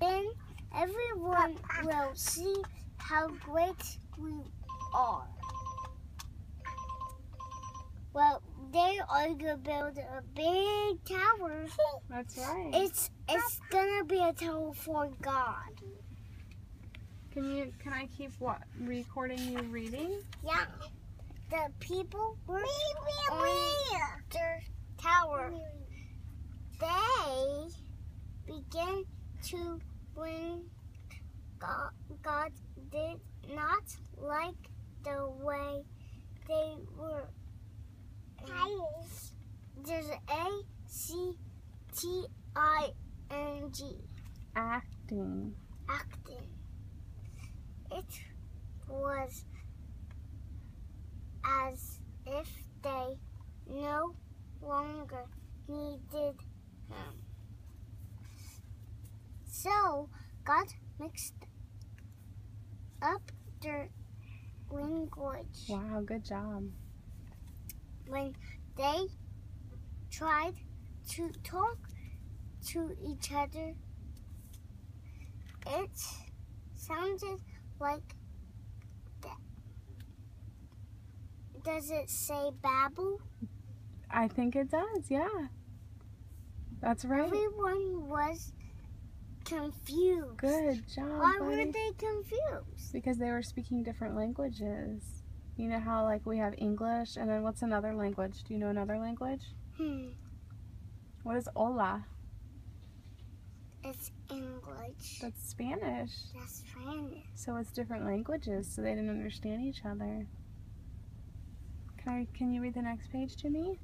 Then everyone will see how great we are. Well, they are gonna build a big tower. That's right. It's it's gonna be a tower for God. Can you? Can I keep what recording you reading? Yeah. The people were on their tower. They begin to when God, God did not like the way they were. There's A C T I N G Acting. acting. It was as if they no longer needed him. So God mixed up their language Wow. Good job. when they tried to talk to each other. It sounded like that. Does it say babble? I think it does. Yeah. That's right. Everyone was confused. Good job, Why buddy. were they confused? Because they were speaking different languages. You know how like we have English and then what's another language? Do you know another language? Hmm. What is hola? It's English. That's Spanish. That's Spanish. So it's different languages, so they didn't understand each other. Can I can you read the next page to me?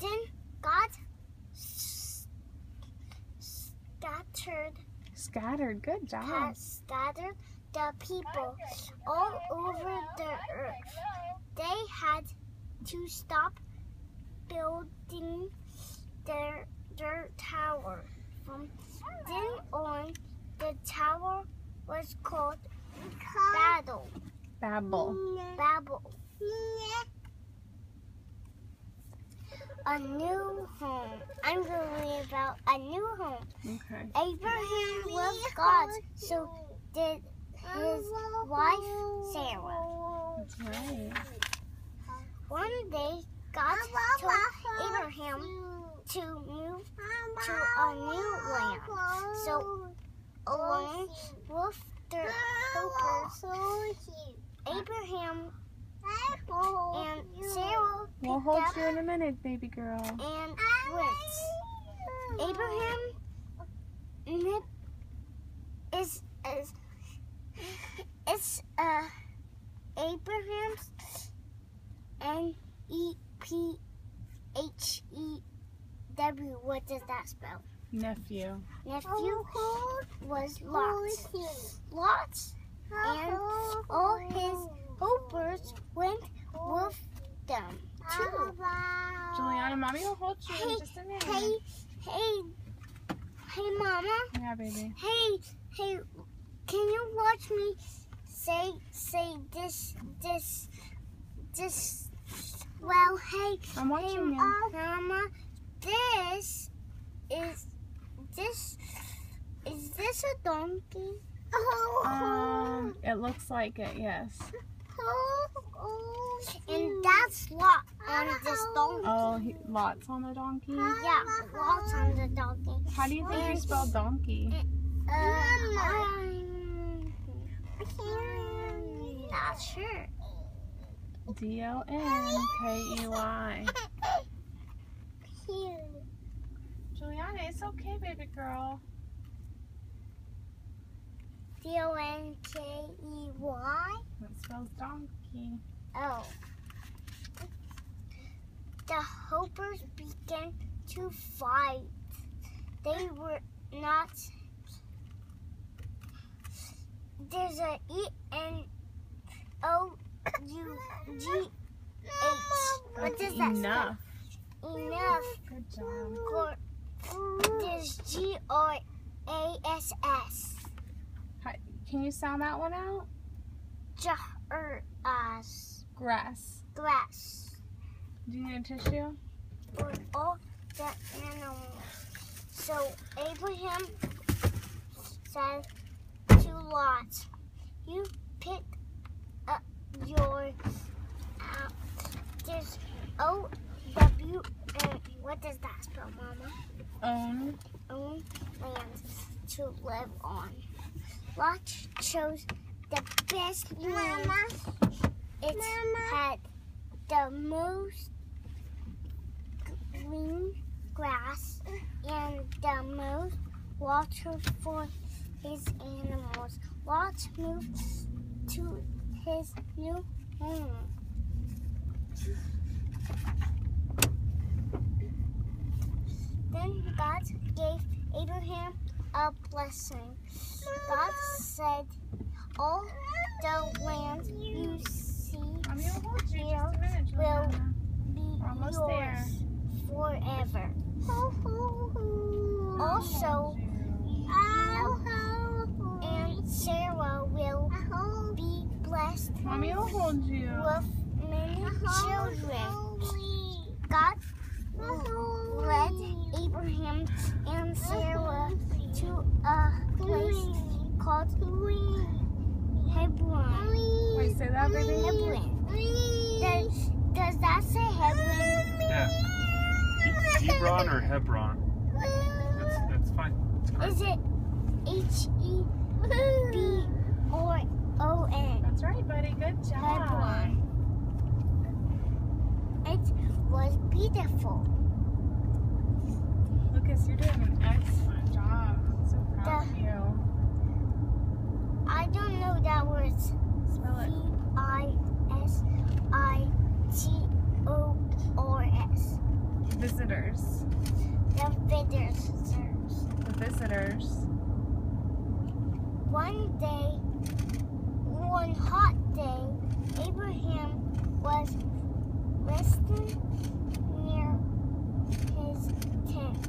Then God s- scattered Scattered. Good job. scattered the people all over the earth. They had to stop building their their tower. From then on, the tower was called Battle. Babel. Babel. A new home. I'm going to read about a new home. Okay. Abraham loved God, so did his wife Sarah. That's right. One day, God told Abraham to move to a new land. So, along with their helpers, Abraham and Sarah We'll hold up you in a minute, baby girl. and went. Abraham nip is is it's uh Abraham's N E P H E W. What does that spell? Nephew. Nephew was Lot. Lot and all his helpers went with them too. Juliana, mommy will hold you in Hey, just a minute. Hey, hey, hey, Mama. Yeah, baby. Hey, hey, can you watch me say say this this this? Well, hey, I'm hey, watching you. Mama. This is this is this a donkey? Um, it looks like it, yes. And that's Lot on this donkey. Oh, he, Lot's on the donkey. Yeah, Lot's on the donkey. How do you think you spell donkey? Uh, I'm not sure. D O N K E Y. Juliana, it's okay, baby girl. D O N K E Y. That spells donkey. Oh. The Hopers began to fight. They were not. There's a E N O U G H. What does that Enough. spell? Enough. Good job. Or there's G R A S S. Can you sound that one out? J-R-S. Grass. Grass. Do you need a tissue? For all the animals. So Abraham said to Lot, "You pick up your uh, there's O W and what does that spell, Mama? Own. Own land to live on. Lot chose the best land. It had the most green grass and the most water for his animals. Lot moved to his new home. Then God gave Abraham a blessing. God said, All the land you see Mommy will hold you Here just a minute, will be yours forever. Also, blessed Mommy will hold you. with many children. God led Abraham and Sarah to a place called Hebron. Wait, say that, baby. Hebron. Does, does that say Hebron? Yeah. Hebron or Hebron? That's, that's fine. It's. Is it H E B or O N? That's right, buddy. Good job. Hebron. It was beautiful. Lucas, you're doing an excellent job. I'm so proud of you. I don't know that word. Spell it. I S I T O R S. Visitors. The visitors. The visitors. One day, one hot day, Abraham was resting near his tent.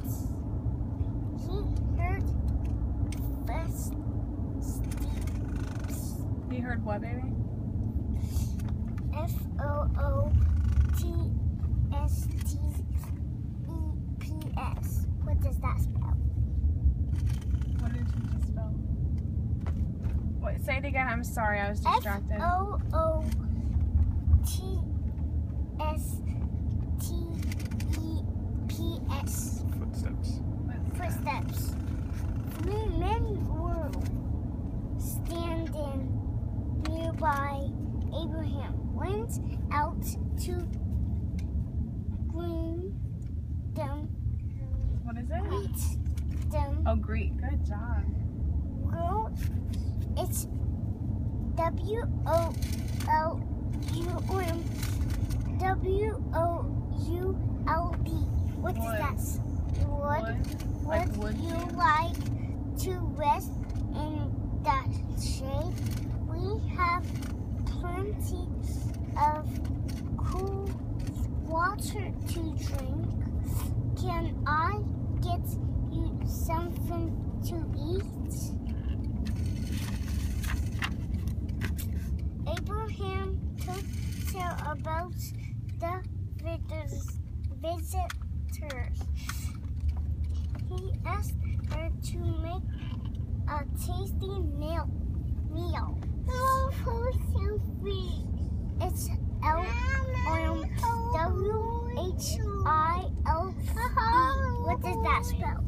He heard footsteps. You heard what, baby? F O O T S T E P S. What does that spell? What did you just spell? Wait, say it again. I'm sorry. I was F distracted. O O T S T E P S. Footsteps. Footsteps. Three men were standing nearby. Abraham went out to greet them. What is it? Greet them. Oh, Greek. Good job. Girl, it's W O L U M W O U L D. What is that? Would. Like would you like to rest in that shade? We have plenty of cool water to drink. Can I get you something to eat? Abraham took care about the visitors. He asked her to make a tasty meal. meal. Oh, so sweet. It's L W H I L. What does that spell?